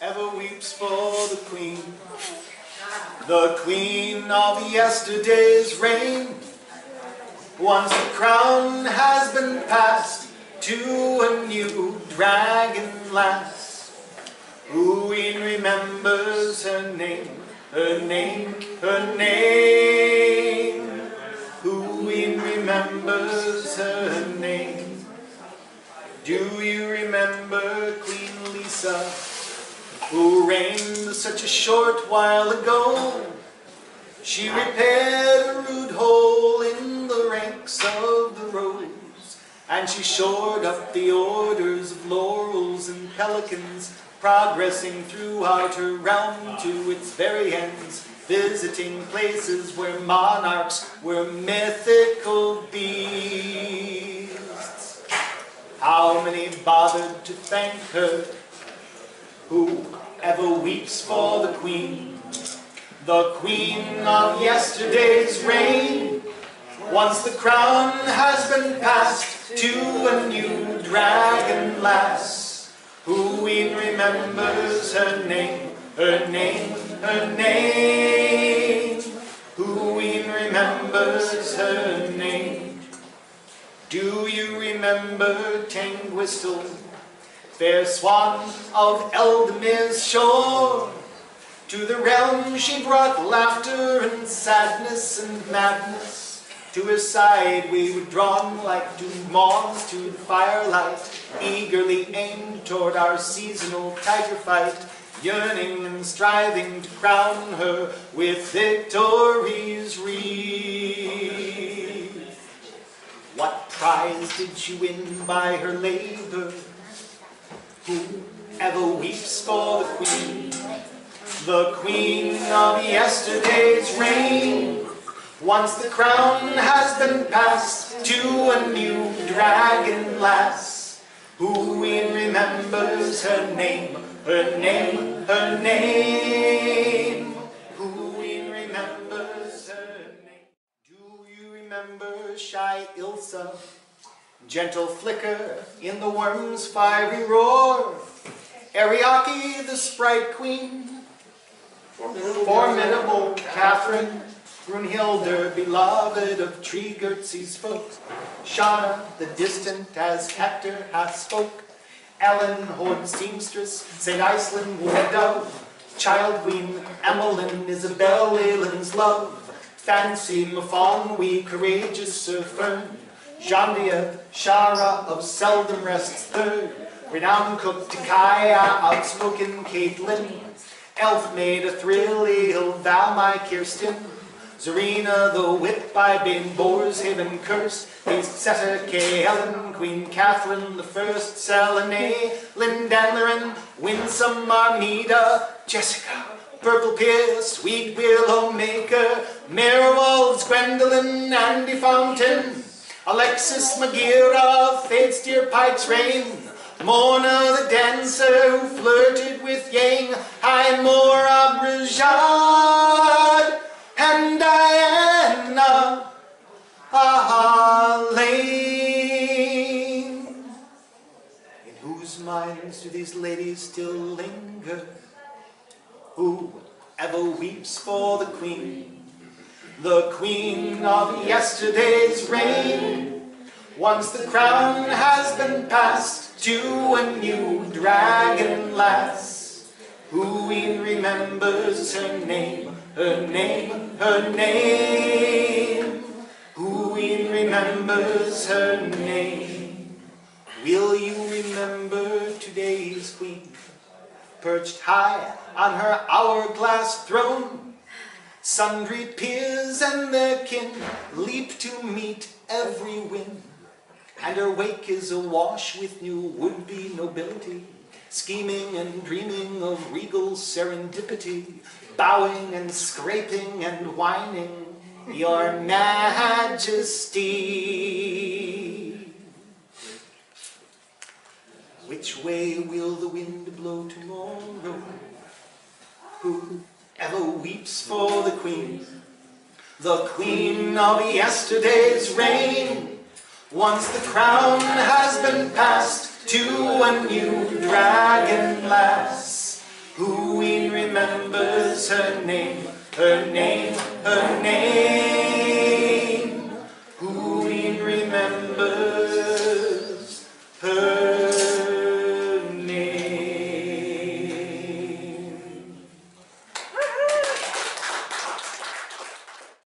ever weeps for the queen? The queen of yesterday's reign. Once the crown has been passed to a new dragon lass, who remembers her name, her name, her name. Who reigned such a short while ago? She repaired a rude hole in the ranks of the rose, and she shored up the orders of laurels and pelicans, progressing throughout her realm to its very ends, visiting places where monarchs were mythical beasts. How many bothered to thank her? Who ever weeps for the queen? The queen of yesterday's reign. Once the crown has been passed to a new dragon lass, who in remembers her name, her name, her name. Who in remembers her name? Do you remember Tangwhistle, fair swan of Eldemir's shore? To the realm she brought laughter and sadness and madness. To her side we were drawn like doomed moths to the firelight, eagerly aimed toward our seasonal tiger fight, yearning and striving to crown her with victory's wreath. What prize did she win by her labor? Who ever weeps for the queen? The queen of yesterday's reign. Once the crown has been passed to a new dragon lass, who in remembers her name, her name, her name. Who in remembers her name? Do you remember shy Ilsa? Gentle flicker in the worm's fiery roar. Ariake, the sprite queen. Formidable Catherine. Brunhilde, beloved of Tregurtzi's folk. Shauna, the distant as Hector hath spoke. Ellen, horn seamstress, St. Iceland, wood dove. Child queen, Emmeline, Isabel, Leland's love. Fancy, Mafon, we courageous Sir Fern. Jandia, Shara of seldom rests third. Renowned cook, Tikaya, outspoken Caitlin. Elf maid, a thrilly, thou my Kirsten. Zarina, the whip by Bane Boar's curse, East Setter, Kay Helen, Queen Catherine the First, Selenay, Lindandlerin, Winsome Armida, Jessica, Purple Pierce, Sweet Willow Maker, Mirrorwolves, Gwendolyn, Andy Fountain, Alexis Magira, Fate's dear Pike's Reign, Mona the dancer who flirted with Yang, High Mora Brajad, and Diana Lane. In whose minds do these ladies still linger? Who ever weeps for the queen? The queen of yesterday's reign. Once the crown has been passed to a new dragon lass, who in remembers her name, her name, her name. Who in remembers her name? Will you remember today's queen, perched high on her hourglass throne? Sundry peers and their kin leap to meet every wind, and her wake is awash with new would-be nobility, scheming and dreaming of regal serendipity, bowing and scraping and whining, Your Majesty. Which way will the wind blow tomorrow? Who ever weeps for the queen? The queen of yesterday's reign. Once the crown has been passed to a new dragon lass. Who e'en remembers her name, her name, her name? Who e'en remembers